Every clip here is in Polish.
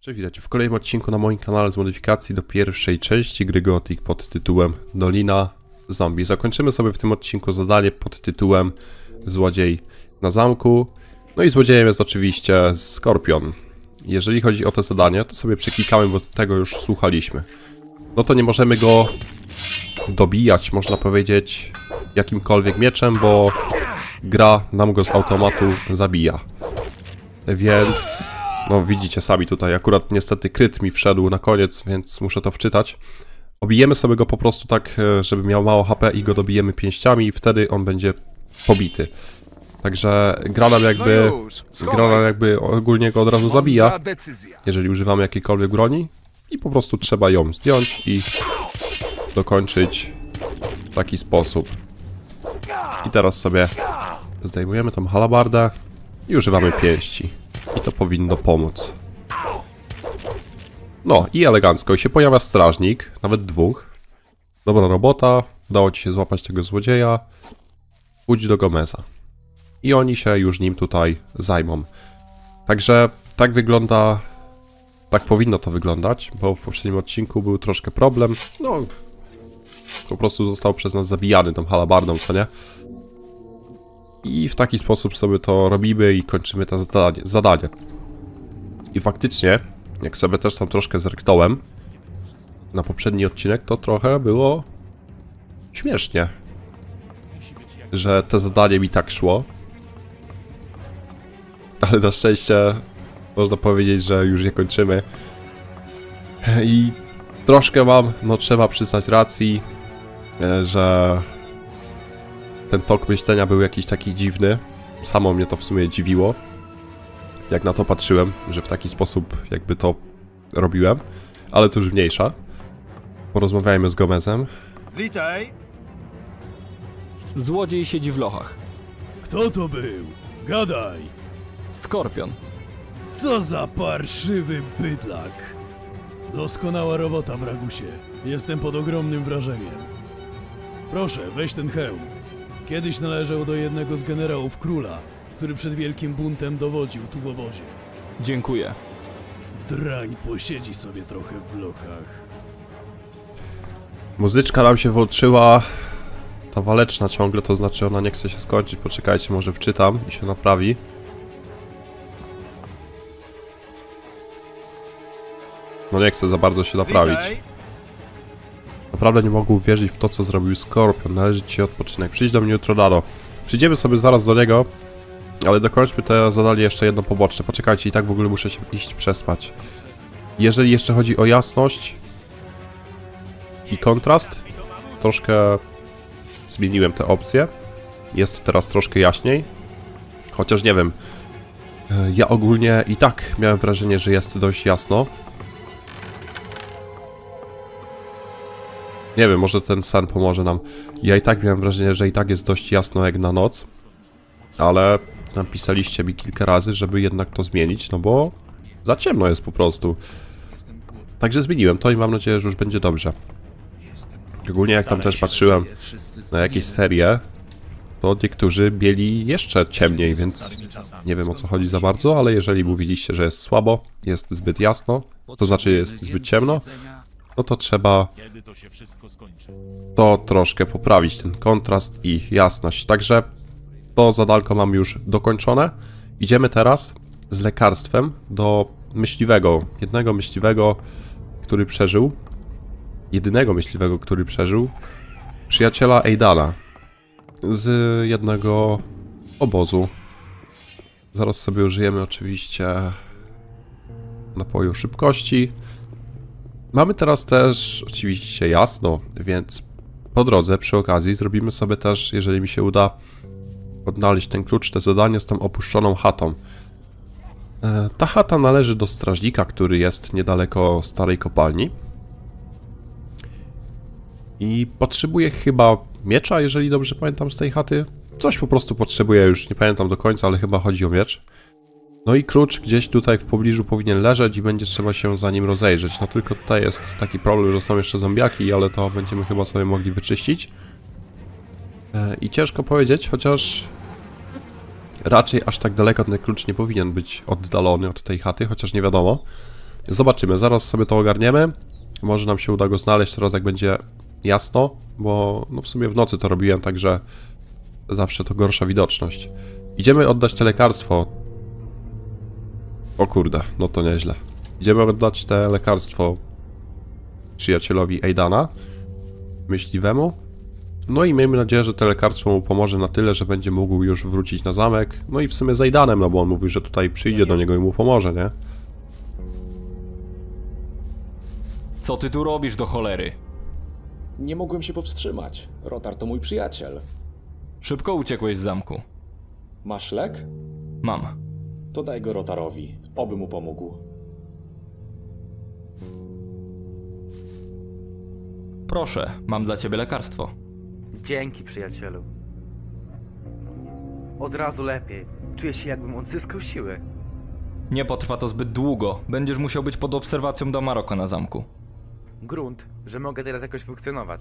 Cześć, witajcie w kolejnym odcinku na moim kanale z modyfikacji do pierwszej części gry Gothic pod tytułem Dolina Zombie. Zakończymy sobie w tym odcinku zadanie pod tytułem Złodziej na zamku. No i złodziejem jest oczywiście Skorpion. Jeżeli chodzi o to zadanie, to sobie przeklikamy, bo tego już słuchaliśmy. No to nie możemy go dobijać, można powiedzieć, jakimkolwiek mieczem, bo gra nam go z automatu zabija. Więc no widzicie sami tutaj, akurat niestety kryt mi wszedł na koniec, więc muszę to wczytać. Obijemy sobie go po prostu tak, e, żeby miał mało HP i go dobijemy pięściami i wtedy on będzie pobity. Także gra nam jakby, gra nam jakby ogólnie go od razu zabija, jeżeli używamy jakiejkolwiek broni. I po prostu trzeba ją zdjąć i dokończyć w taki sposób. I teraz sobie zdejmujemy tą halabardę i używamy pięści. I to powinno pomóc. No i elegancko. I się pojawia strażnik, nawet dwóch. Dobra robota, udało ci się złapać tego złodzieja. Pójdź do Gomeza. I oni się już nim tutaj zajmą. Także tak wygląda, tak powinno to wyglądać, bo w poprzednim odcinku był troszkę problem. No, po prostu został przez nas zabijany tą halabardą, co nie? I w taki sposób sobie to robimy i kończymy to zadanie. zadanie. I faktycznie, jak sobie też tam troszkę zerknąłem na poprzedni odcinek, to trochę było śmiesznie, że te zadanie mi tak szło. Ale na szczęście można powiedzieć, że już je kończymy. I troszkę mam, no trzeba przyznać racji, e, że ten tok myślenia był jakiś taki dziwny. Samo mnie to w sumie dziwiło. Jak na to patrzyłem, że w taki sposób jakby to robiłem. Ale to już mniejsza. Porozmawiajmy z Gomezem. Witaj. Złodziej siedzi w lochach. Kto to był? Gadaj! Skorpion. Co za parszywy bydlak! Doskonała robota, Bragusie. Jestem pod ogromnym wrażeniem. Proszę, weź ten hełm. Kiedyś należał do jednego z generałów króla, który przed wielkim buntem dowodził tu w obozie. Dziękuję. Drań posiedzi sobie trochę w lochach. Muzyczka nam się włączyła. Ta waleczna ciągle, to znaczy ona nie chce się skończyć. Poczekajcie, może wczytam i się naprawi. No nie chcę za bardzo się naprawić. Witaj. Naprawdę nie mogę uwierzyć w to, co zrobił Skorpion. Należy ci odpoczynek. Przyjdź do mnie jutro rano. Przyjdziemy sobie zaraz do niego, ale dokończmy te zadanie jeszcze jedno poboczne. Poczekajcie, i tak w ogóle muszę się iść przespać. Jeżeli jeszcze chodzi o jasność i kontrast, troszkę zmieniłem te opcje. Jest teraz troszkę jaśniej. Chociaż nie wiem. Ja ogólnie i tak miałem wrażenie, że jest dość jasno. Nie wiem, może ten sen pomoże nam. Ja i tak miałem wrażenie, że i tak jest dość jasno jak na noc. Ale napisaliście mi kilka razy, żeby jednak to zmienić, no bo za ciemno jest po prostu. Także zmieniłem to i mam nadzieję, że już będzie dobrze. Ogólnie jak tam też patrzyłem na jakieś serie, to niektórzy mieli jeszcze ciemniej, więc nie wiem o co chodzi za bardzo, ale jeżeli mówiliście, że jest słabo, jest zbyt jasno, to znaczy jest zbyt ciemno, no to trzeba to troszkę poprawić, ten kontrast i jasność. Także to zadalko mam już dokończone. Idziemy teraz z lekarstwem do myśliwego, jednego myśliwego, który przeżył, jedynego myśliwego, który przeżył, przyjaciela Eidana z jednego obozu. Zaraz sobie użyjemy oczywiście napoju szybkości. Mamy teraz też oczywiście jasno, więc po drodze przy okazji zrobimy sobie też, jeżeli mi się uda odnaleźć ten klucz, te zadanie z tą opuszczoną chatą. E, Ta chata należy do strażnika, który jest niedaleko starej kopalni. I potrzebuje chyba miecza, jeżeli dobrze pamiętam z tej chaty. Coś po prostu potrzebuje, już nie pamiętam do końca, ale chyba chodzi o miecz. No i klucz gdzieś tutaj w pobliżu powinien leżeć i będzie trzeba się za nim rozejrzeć. No tylko tutaj jest taki problem, że są jeszcze zombiaki, ale to będziemy chyba sobie mogli wyczyścić. E, I ciężko powiedzieć, chociaż raczej aż tak daleko ten klucz nie powinien być oddalony od tej chaty, chociaż nie wiadomo. Zobaczymy, zaraz sobie to ogarniemy. Może nam się uda go znaleźć teraz, jak będzie jasno, bo no w sumie w nocy to robiłem, także zawsze to gorsza widoczność. Idziemy oddać te lekarstwo. O kurde, no to nieźle. Idziemy oddać te lekarstwo przyjacielowi Aidana, myśliwemu. No i miejmy nadzieję, że to lekarstwo mu pomoże na tyle, że będzie mógł już wrócić na zamek. No i w sumie z Aidanem, no bo on mówił, że tutaj przyjdzie do niego i mu pomoże, nie? Co ty tu robisz do cholery? Nie mogłem się powstrzymać. Rotar to mój przyjaciel. Szybko uciekłeś z zamku. Masz lek? Mam. To daj go Rotarowi. Oby mu pomógł. Proszę, mam dla ciebie lekarstwo. Dzięki, przyjacielu. Od razu lepiej. Czuję się, jakbym odzyskał siły. Nie potrwa to zbyt długo. Będziesz musiał być pod obserwacją do Maroko na zamku. Grunt, że mogę teraz jakoś funkcjonować.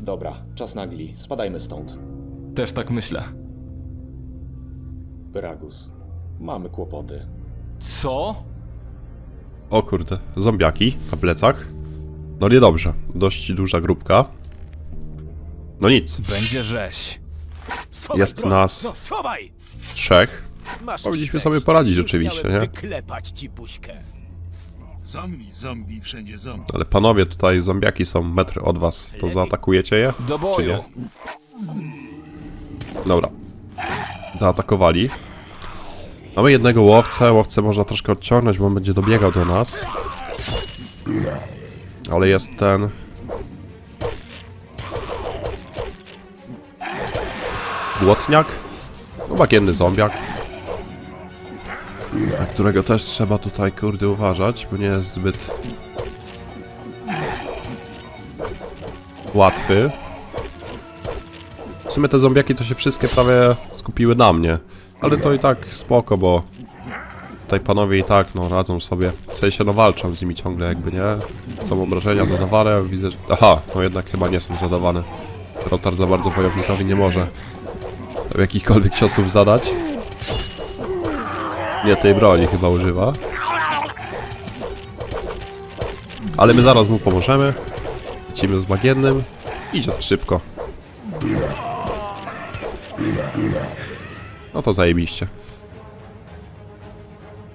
Dobra, czas nagli. Spadajmy stąd. Też tak myślę. Bragus. Mamy kłopoty. Co? O kurde, zombiaki na plecach. No niedobrze, dość duża grupka. No nic, Będzie rzeź. jest nas No, schowaj! trzech. Powinniśmy sobie poradzić oczywiście, nie? wyklepać ci puśkę. Zombie, zombie, wszędzie zombie. Ale panowie, tutaj zombiaki są metr od was. To zaatakujecie je? Do Czy boju. nie? Dobra. Zaatakowali. Mamy jednego łowcę. Łowcę można troszkę odciągnąć, bo on będzie dobiegał do nas. Ale jest ten... Błotniak? No bagienny zombiak. Na którego też trzeba tutaj, kurde, uważać, bo nie jest zbyt... Łatwy. Sumie te zombiaki to się wszystkie prawie skupiły na mnie. Ale to i tak spoko, bo tutaj panowie i tak no radzą sobie. W sensie no walczą z nimi ciągle jakby, nie? Są obrażenia zadawane, widzę, że... Aha, no jednak chyba nie są zadawane. Rotar za bardzo wojownikowi nie może jakichkolwiek ciosów zadać. Nie tej broni chyba używa. Ale my zaraz mu pomożemy. Lecimy z bagiennym. Idzie to szybko. To zajebiście.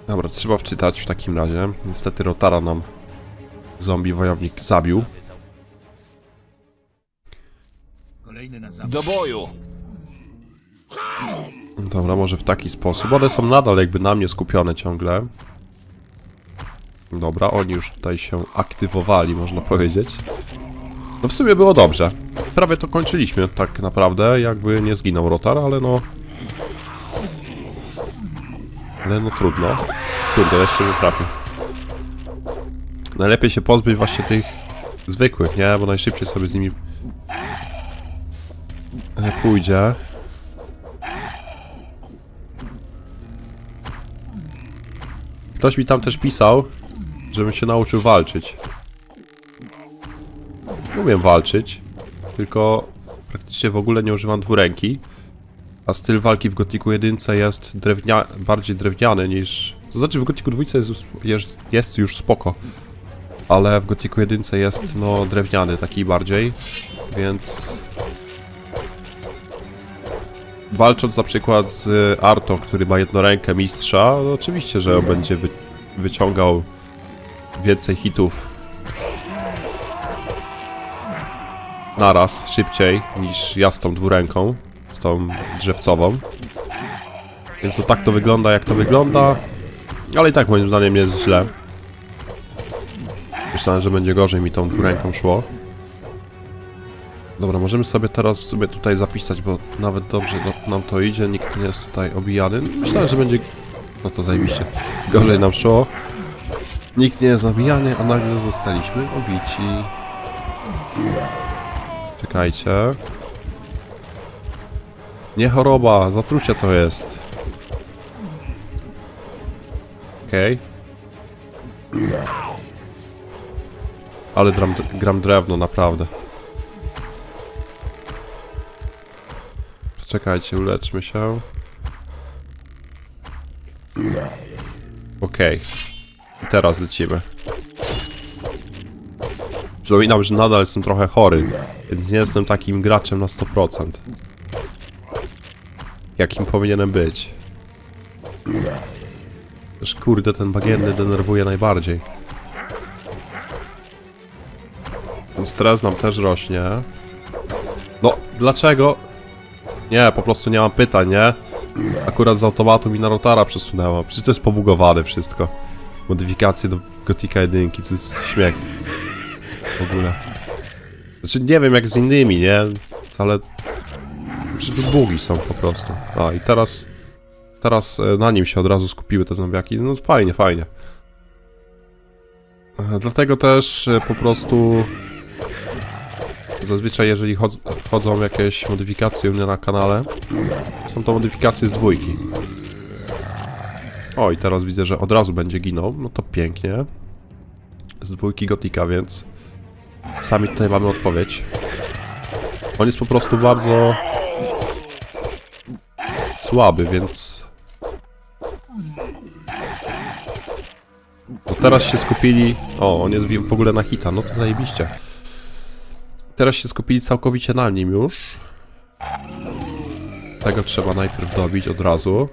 Dobra, trzeba wczytać w takim razie. Niestety Rotara nam zombie wojownik zabił. Do boju. Dobra, może w taki sposób. One są nadal jakby na mnie skupione ciągle. Dobra, oni już tutaj się aktywowali, można powiedzieć. No w sumie było dobrze. Prawie to kończyliśmy tak naprawdę, jakby nie zginął Rotar, ale no... Ale no trudno. Kurde, jeszcze nie trafię. Najlepiej się pozbyć właśnie tych zwykłych, nie? Bo najszybciej sobie z nimi e, pójdzie. Ktoś mi tam też pisał, żebym się nauczył walczyć. Umiem walczyć, tylko praktycznie w ogóle nie używam dwuręki. A styl walki w Gotiku 1 jest drewnia bardziej drewniany niż... To znaczy w Gotiku 2 jest, jest, jest już spoko. Ale w Gotiku 1 jest no drewniany taki bardziej, więc... Walcząc na przykład z Arto, który ma jednorękę mistrza, no oczywiście, że on będzie wy wyciągał więcej hitów naraz, szybciej niż ja z tą dwuręką, tą drzewcową. Więc to tak to wygląda, jak to wygląda. Ale i tak moim zdaniem nie jest źle. Myślałem, że będzie gorzej mi tą dwuręką szło. Dobra, możemy sobie teraz w sumie tutaj zapisać, bo nawet dobrze do, nam to idzie, nikt nie jest tutaj obijany. Myślałem, że będzie... No to zajebiście. Gorzej nam szło. Nikt nie jest zabijany, a nagle zostaliśmy obici. Czekajcie. Nie choroba, zatrucie to jest. Okej. Ale gram, gram drewno, naprawdę. Czekajcie, uleczmy się. Okej. I teraz lecimy. Przypominam, że nadal jestem trochę chory, więc nie jestem takim graczem na 100%. Jakim powinienem być. Też kurde, ten bagienny denerwuje najbardziej. Ten stres nam też rośnie. No, dlaczego? Nie, po prostu nie mam pytań, nie? Akurat z automatu mi na rotara przesunęło. Przecież to jest pobugowane wszystko. Modyfikacje do Gotika 1, to jest śmiech. W ogóle. Znaczy nie wiem jak z innymi, nie? Ale... Przecież to bugi są po prostu. A i teraz... Teraz e, na nim się od razu skupiły te zombiaki. No fajnie, fajnie. E, Dlatego też e, po prostu... Zazwyczaj jeżeli chodz- wchodzą jakieś modyfikacje u mnie na kanale, są to modyfikacje z dwójki. O, i teraz widzę, że od razu będzie ginął. No to pięknie. Z dwójki Gotika, więc sami tutaj mamy odpowiedź. On jest po prostu bardzo słaby, więc... No teraz się skupili... O, on jest w ogóle na hita, no to zajebiście. Teraz się skupili całkowicie na nim już. Tego trzeba najpierw dobić od razu.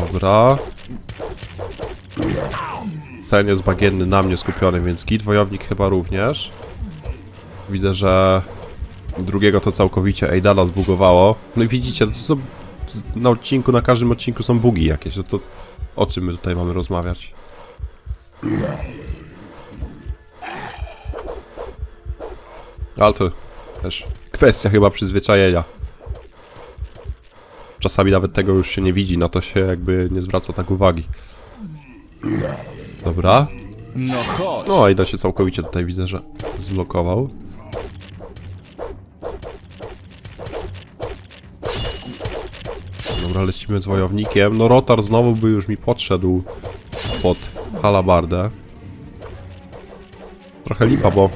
Dobra. Ten jest bagienny na mnie skupiony, więc git wojownik chyba również. Widzę, że drugiego to całkowicie Eidala zbugowało. No i widzicie, to są, na odcinku, na każdym odcinku są bugi jakieś, no to o czym my tutaj mamy rozmawiać? Ale to też kwestia chyba przyzwyczajenia. Czasami nawet tego już się nie widzi, na to się jakby nie zwraca tak uwagi. Dobra. No chodź. No, Aida się całkowicie tutaj widzę, że zblokował. Dobra, lecimy z wojownikiem. No, Rotar znowu by już mi podszedł pod halabardę. Trochę lipa, bo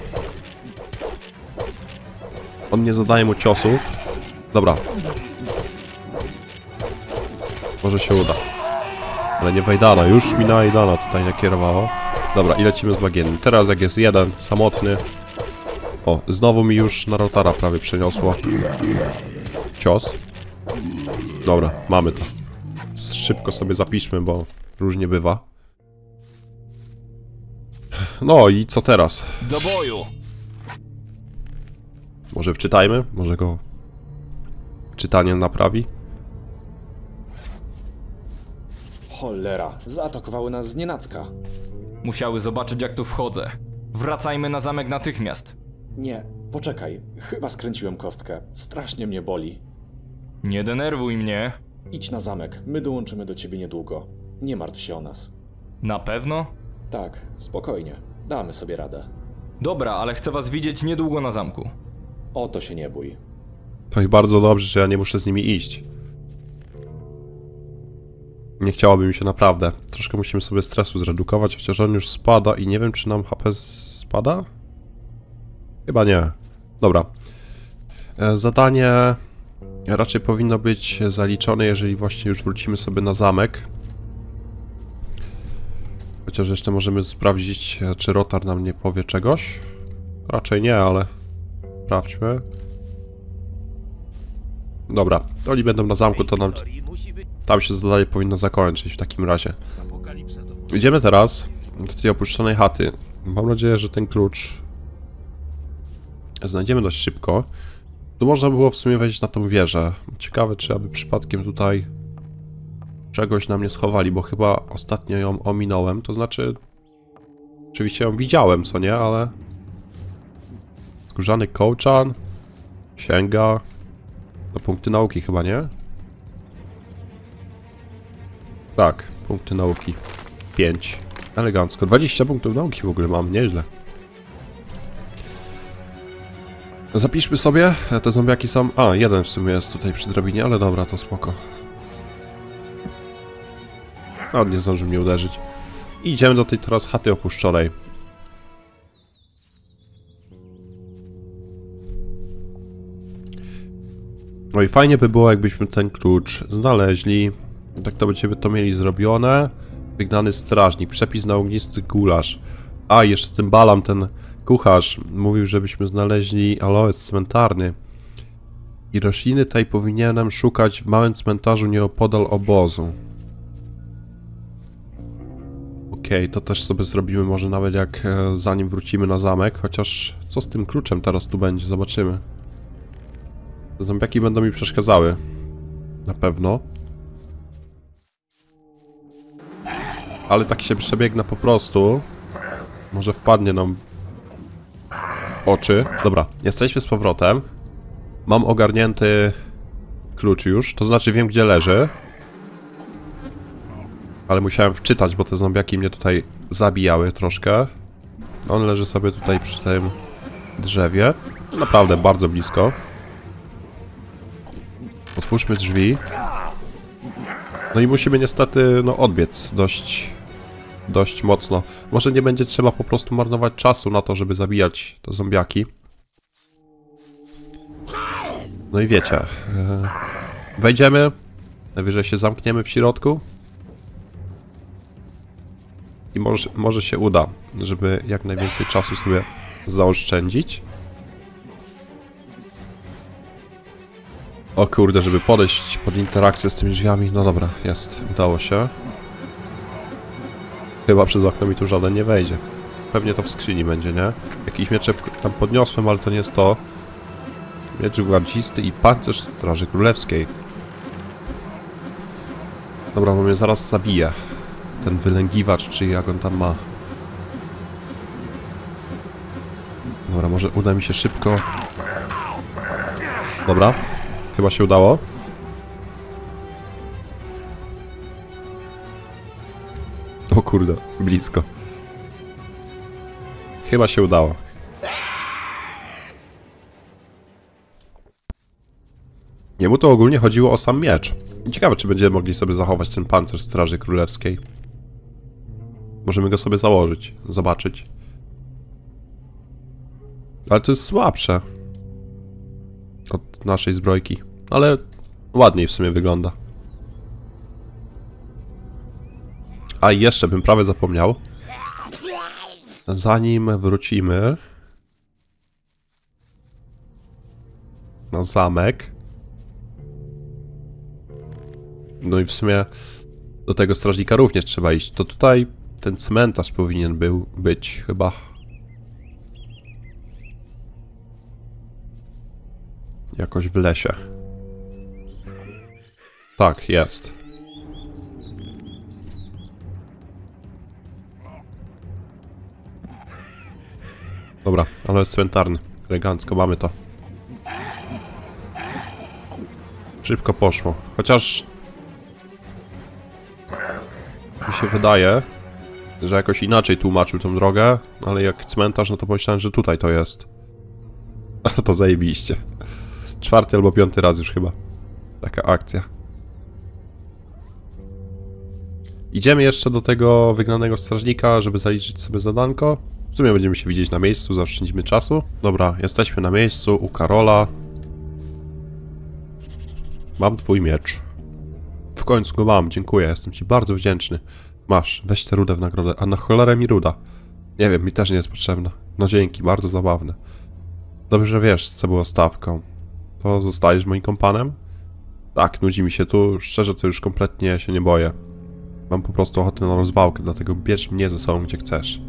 on nie zadaje mu ciosów. Dobra. Może się uda. Ale nie Wajdana, już mi na Aidana tutaj nakierowało. Dobra, i lecimy z bagiennym. Teraz jak jest jeden, samotny. O, znowu mi już na Rotara prawie przeniosło. Cios. Dobra, mamy to. Szybko sobie zapiszmy, bo różnie bywa. No i co teraz? Do boju. Może wczytajmy? Może go czytanie naprawi? Cholera, zaatakowały nas z nienacka. Musiały zobaczyć jak tu wchodzę. Wracajmy na zamek natychmiast. Nie, poczekaj, chyba skręciłem kostkę. Strasznie mnie boli. Nie denerwuj mnie. Idź na zamek, my dołączymy do ciebie niedługo. Nie martw się o nas. Na pewno? Tak, spokojnie, damy sobie radę. Dobra, ale chcę was widzieć niedługo na zamku. O to się nie bój. To i bardzo dobrze, że ja nie muszę z nimi iść. Nie chciałoby mi się naprawdę. Troszkę musimy sobie stresu zredukować, chociaż on już spada i nie wiem, czy nam HP spada? Chyba nie. Dobra. E, Zadanie raczej powinno być zaliczone, jeżeli właśnie już wrócimy sobie na zamek. Chociaż jeszcze możemy sprawdzić, czy Rotar nam nie powie czegoś. Raczej nie, ale sprawdźmy. Dobra, oni będą na zamku, to nam tam się zadanie powinno zakończyć w takim razie. Idziemy teraz do tej opuszczonej chaty. Mam nadzieję, że ten klucz znajdziemy dość szybko. Tu można było w sumie wejść na tą wieżę. Ciekawe, czy aby przypadkiem tutaj czegoś nam nie schowali, bo chyba ostatnio ją ominąłem. To znaczy, oczywiście ją widziałem, co nie, ale... Skórzany kołczan, księga, do punkty nauki chyba, nie? Tak, punkty nauki. 5. Elegancko. 20 punktów nauki w ogóle mam, nieźle. Zapiszmy sobie, te zombiaki są... A, jeden w sumie jest tutaj przy drabinie, ale dobra, to spoko. A, nie zdążył mnie uderzyć. Idziemy do tej teraz chaty opuszczonej. No i fajnie by było, jakbyśmy ten klucz znaleźli. Tak to będziemy to mieli zrobione. Wygnany strażnik, przepis na ognisty gulasz. A, jeszcze ten balam, ten kucharz, mówił, żebyśmy znaleźli aloes cmentarny. I rośliny tej powinienem szukać w małym cmentarzu nieopodal obozu. Okej, to też sobie zrobimy może nawet jak e, zanim wrócimy na zamek, chociaż co z tym kluczem teraz tu będzie, zobaczymy. Te Zombiaki będą mi przeszkadzały. Na pewno. Ale tak się przebiegnę po prostu. Może wpadnie nam oczy. Dobra, jesteśmy z powrotem. Mam ogarnięty klucz już, to znaczy wiem gdzie leży. Ale musiałem wczytać, bo te zombiaki mnie tutaj zabijały troszkę. On leży sobie tutaj przy tym drzewie. Naprawdę bardzo blisko. Otwórzmy drzwi. No i musimy niestety, no, odbiec dość, dość mocno. Może nie będzie trzeba po prostu marnować czasu na to, żeby zabijać te zombiaki. No i wiecie, e, wejdziemy, najwyżej się zamkniemy w środku. I może, może się uda, żeby jak najwięcej czasu sobie zaoszczędzić. O kurde, żeby podejść pod interakcję z tymi drzwiami. No dobra, jest, udało się. Chyba przez okno mi tu żaden nie wejdzie. Pewnie to w skrzyni będzie, nie? Jakiś mieczek tam podniosłem, ale to nie jest to. Miecz gwardzisty i pancerz Straży Królewskiej. Dobra, bo mnie zaraz zabije. Ten wylęgiwacz, czy jak on tam ma. Dobra, może uda mi się szybko. Dobra, chyba się udało. Kurde, blisko. Chyba się udało. Jemu to ogólnie chodziło o sam miecz. Ciekawe, czy będziemy mogli sobie zachować ten pancerz Straży Królewskiej. Możemy go sobie założyć, zobaczyć. Ale to jest słabsze. Od naszej zbrojki. Ale ładniej w sumie wygląda. A jeszcze bym prawie zapomniał. Zanim wrócimy na zamek. No i w sumie do tego strażnika również trzeba iść. To tutaj ten cmentarz powinien był być chyba. Jakoś w lesie. Tak, jest. Dobra, ale jest cmentarny. Elegancko, mamy to. Szybko poszło. Chociaż... Mi się wydaje, że jakoś inaczej tłumaczył tą drogę, ale jak cmentarz, no to pomyślałem, że tutaj to jest. to zajebiście. Czwarty albo piąty raz już chyba. Taka akcja. Idziemy jeszcze do tego wygnanego strażnika, żeby zaliczyć sobie zadanko. W sumie będziemy się widzieć na miejscu, zaoszczędzimy czasu. Dobra, jesteśmy na miejscu u Karola. Mam twój miecz. W końcu go mam, dziękuję, jestem ci bardzo wdzięczny. Masz, weź tę rudę w nagrodę. A na cholerę mi ruda. Nie wiem, mi też nie jest potrzebna. No dzięki, bardzo zabawne. Dobrze, że wiesz, co było stawką. To zostajesz moim kompanem? Tak, nudzi mi się tu. Szczerze, to już kompletnie się nie boję. Mam po prostu ochotę na rozwałkę, dlatego bierz mnie ze sobą, gdzie chcesz.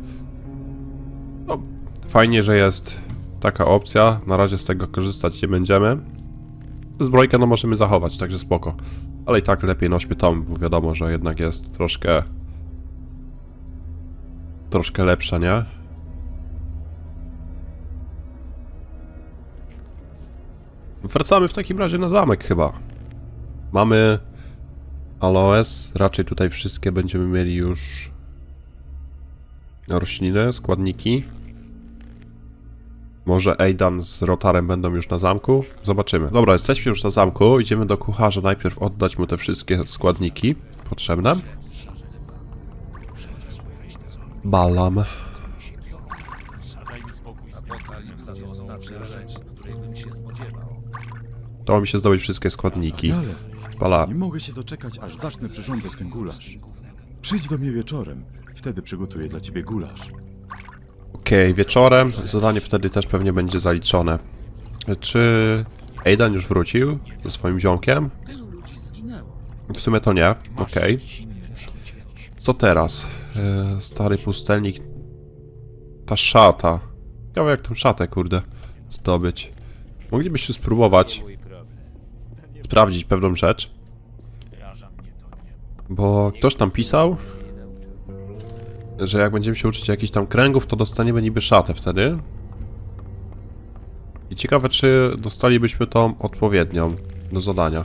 Fajnie, że jest taka opcja. Na razie z tego korzystać nie będziemy. Zbrojkę no możemy zachować, także spoko. Ale i tak lepiej nośmy tą, bo wiadomo, że jednak jest troszkę... Troszkę lepsza, nie? Wracamy w takim razie na zamek chyba. Mamy aloes, raczej tutaj wszystkie będziemy mieli już rośliny, składniki. Może Aidan z Rotarem będą już na zamku? Zobaczymy. Dobra, jesteśmy już na zamku. Idziemy do kucharza najpierw oddać mu te wszystkie składniki potrzebne. Balam. Udało mi się zdobyć wszystkie składniki. Pala. nie mogę się doczekać, aż zacznę przyrządzać ten gulasz. Przyjdź do mnie wieczorem, wtedy przygotuję dla ciebie gulasz. Okej, wieczorem zadanie wtedy też pewnie będzie zaliczone. Czy Aidan już wrócił ze swoim ziomkiem? W sumie to nie, okej. Co teraz? E, stary pustelnik. Ta szata. Ciekawe jak tą szatę, kurde, zdobyć. Moglibyśmy spróbować sprawdzić pewną rzecz. Bo ktoś tam pisał, że jak będziemy się uczyć jakichś tam kręgów, to dostaniemy niby szatę wtedy. I ciekawe, czy dostalibyśmy tą odpowiednią do zadania.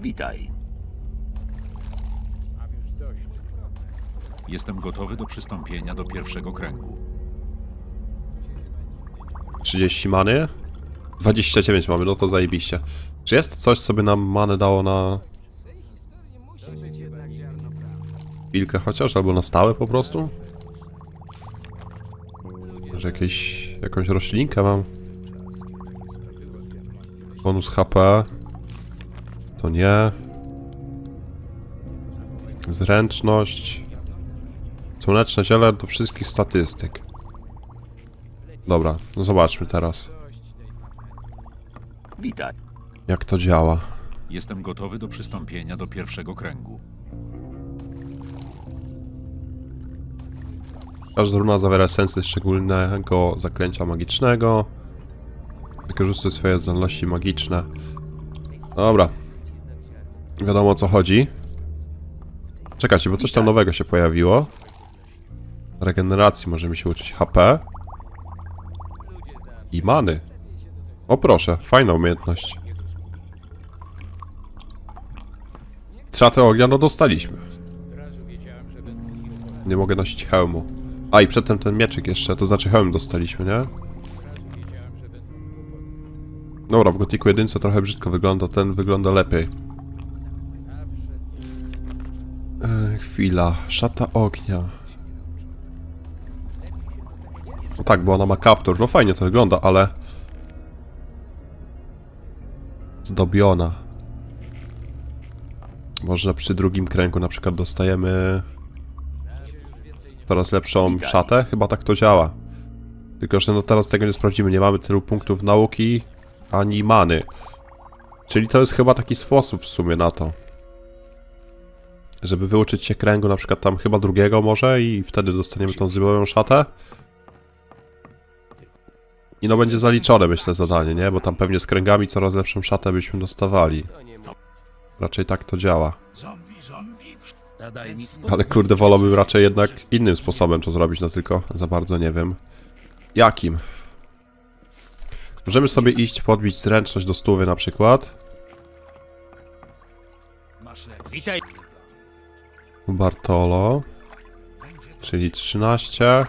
Witaj. Jestem gotowy do przystąpienia do pierwszego kręgu. 30 many. 29 mamy, no to zajebiście. Czy jest coś, co by nam manę dało na... Chwilkę chociaż, albo na stałe po prostu? Że jakieś... jakąś roślinkę mam. Bonus HP. To nie. Zręczność. Słoneczne ziele do wszystkich statystyk. Dobra, no zobaczmy teraz. Witaj. Jak to działa? Jestem gotowy do przystąpienia do pierwszego kręgu. Każda runa zawiera esencję szczególnego zaklęcia magicznego. Wykorzystuj swoje zdolności magiczne. Dobra. Wiadomo o co chodzi. Czekajcie, bo coś tam nowego się pojawiło. Regeneracji możemy się uczyć HP. I many. O proszę, fajna umiejętność. Trzatę ognia no dostaliśmy. Nie mogę nosić hełmu. A i przedtem ten mieczyk jeszcze, to znaczy hełm dostaliśmy, nie? Dobra, w Gotiku 1 trochę brzydko wygląda, ten wygląda lepiej. E, chwila, szata ognia. No tak, bo ona ma kaptur, no fajnie to wygląda, ale... Zdobiona. Może przy drugim kręgu na przykład dostajemy coraz lepszą szatę? Chyba tak to działa. Tylko, że no teraz tego nie sprawdzimy. Nie mamy tylu punktów nauki, ani many. Czyli to jest chyba taki sposób w sumie na to. Żeby wyuczyć się kręgu na przykład tam chyba drugiego może i wtedy dostaniemy tą zbrojową szatę. I no będzie zaliczone myślę zadanie, nie? Bo tam pewnie z kręgami coraz lepszą szatę byśmy dostawali. Raczej tak to działa. Ale kurde, wolałbym raczej jednak innym sposobem to zrobić, no tylko za bardzo nie wiem. Jakim? Możemy sobie iść, podbić zręczność do stówy na przykład. Witaj. Bartolo. Czyli 13.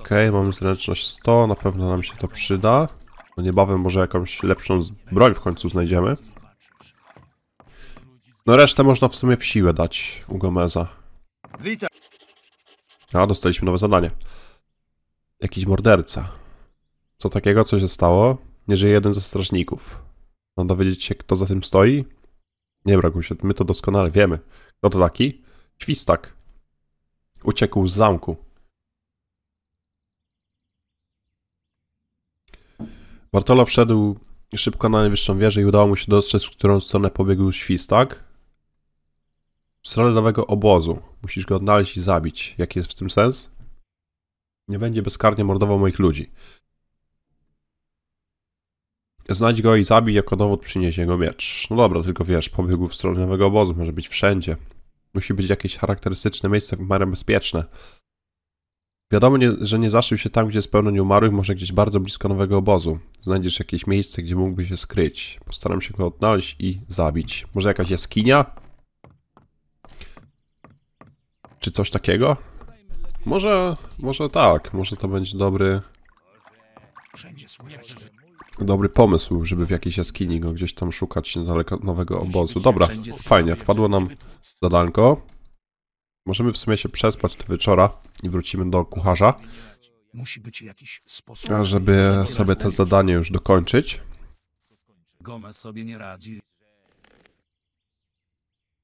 Okej, mamy zręczność 100, na pewno nam się to przyda. No niebawem może jakąś lepszą broń w końcu znajdziemy. No resztę można w sumie w siłę dać u Gomeza. Witaj. A, dostaliśmy nowe zadanie. Jakiś morderca. Co takiego? Co się stało? Nie żyje jeden ze strażników. Mam dowiedzieć się, kto za tym stoi? Nie, Bragusie, my to doskonale wiemy. Kto to taki? Świstak. Uciekł z zamku. Bartolo wszedł szybko na najwyższą wieżę i udało mu się dostrzec, w którą stronę pobiegł świstak. W stronę nowego obozu. Musisz go odnaleźć i zabić. Jaki jest w tym sens? Nie będzie bezkarnie mordował moich ludzi. Znajdź go i zabij, jako dowód przynieś jego miecz. No dobra, tylko wiesz, pobiegł w stronę nowego obozu, może być wszędzie. Musi być jakieś charakterystyczne miejsce w miarę bezpieczne. Wiadomo, nie, że nie zaszył się tam, gdzie jest pełno nieumarłych, może gdzieś bardzo blisko nowego obozu. Znajdziesz jakieś miejsce, gdzie mógłby się skryć. Postaram się go odnaleźć i zabić. Może jakaś jaskinia? Czy coś takiego? Może, może tak, może to będzie dobry, dobry pomysł, żeby w jakiejś jaskini go gdzieś tam szukać niedaleko nowego obozu. Dobra, fajnie, wpadło nam zadanko. Możemy w sumie się przespać do wieczora i wrócimy do kucharza. Musi być jakiś sposób. Żeby sobie to zadanie już dokończyć, Gomez sobie nie radzi.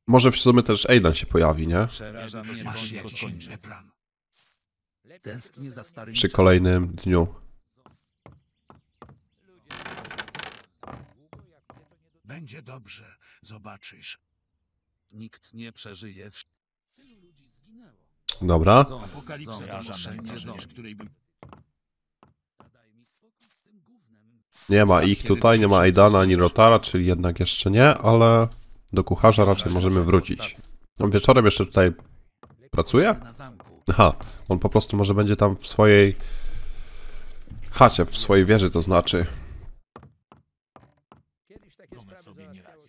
Może w sumie też Aidan się pojawi, nie? Przeraża mnie Masz bądź jakiś skończy. inny plan. Tęsknię za starymi Przy kolejnym dniu. Będzie dobrze, zobaczysz. Nikt nie przeżyje. W... Tylu ludzi zginęło. Dobra. Apokalipsa to wszędzie zombie. której bym... Nie ma ich tutaj, nie ma Aidana ani Rotara, czyli jednak jeszcze nie, ale do kucharza raczej możemy wrócić. On wieczorem jeszcze tutaj pracuje? Aha, on po prostu może będzie tam w swojej chacie, w swojej wieży to znaczy. Gomez sobie nie radzi.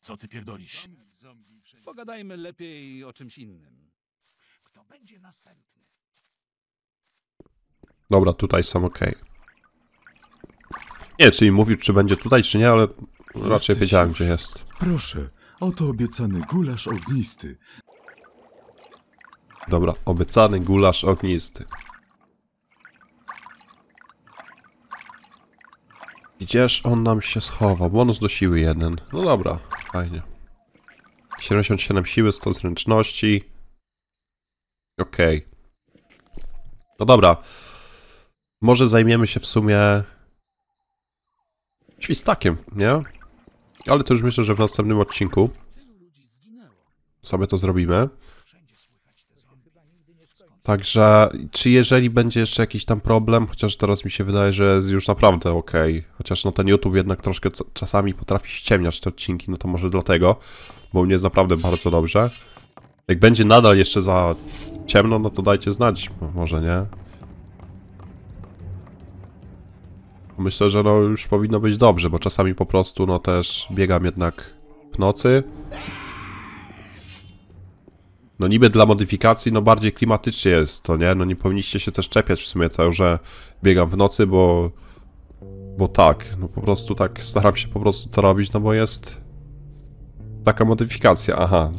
Co ty pierdolisz? Pogadajmy lepiej o czymś innym. Kto będzie następny? Dobra, tutaj są ok. Nie, czy im mówił, czy będzie tutaj, czy nie, ale raczej wiedziałem, gdzie jest. Proszę, oto obiecany gulasz ognisty. Dobra, obiecany gulasz ognisty. Gdzież on nam się schował? Bonus do siły jeden. No dobra, fajnie. 77 siły, 100 zręczności. Okej. No dobra. Może zajmiemy się w sumie... Świstakiem, nie? Ale to już myślę, że w następnym odcinku sobie to zrobimy. Także, czy jeżeli będzie jeszcze jakiś tam problem, chociaż teraz mi się wydaje, że jest już naprawdę ok, chociaż no ten YouTube jednak troszkę czasami potrafi ściemniać te odcinki, no to może dlatego, bo mnie jest naprawdę bardzo dobrze. Jak będzie nadal jeszcze za ciemno, no to dajcie znać, mo- może nie. Myślę, że no już powinno być dobrze, bo czasami po prostu no też biegam jednak w nocy, no niby dla modyfikacji, no bardziej klimatycznie jest to, nie? No nie powinniście się też czepiać w sumie to, że biegam w nocy, bo... Bo tak, no po prostu tak staram się po prostu to robić, no bo jest... Taka modyfikacja, aha.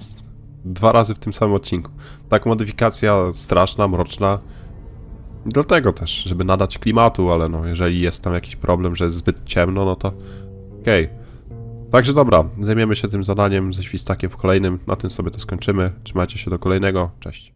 Dwa razy w tym samym odcinku. Taka modyfikacja straszna, mroczna. Dlatego też, żeby nadać klimatu, ale no jeżeli jest tam jakiś problem, że jest zbyt ciemno, no to okej. Także dobra, zajmiemy się tym zadaniem ze świstakiem w kolejnym. Na tym sobie to skończymy. Trzymajcie się do kolejnego. Cześć.